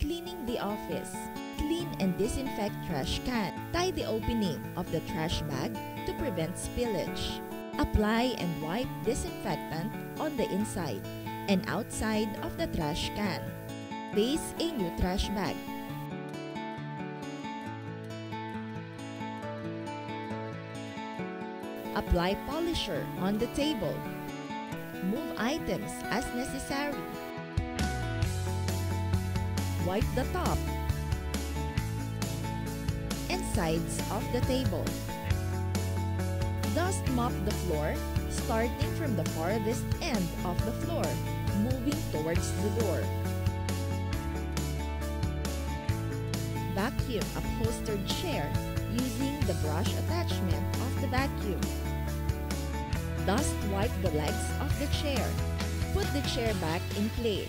Cleaning the office. Clean and disinfect trash can. Tie the opening of the trash bag to prevent spillage. Apply and wipe disinfectant on the inside and outside of the trash can. Place a new trash bag. Apply polisher on the table. Move items as necessary. Wipe the top and sides of the table. Dust mop the floor, starting from the farthest end of the floor, moving towards the door. Vacuum upholstered chair using the brush attachment of the vacuum. Dust wipe the legs of the chair. Put the chair back in place.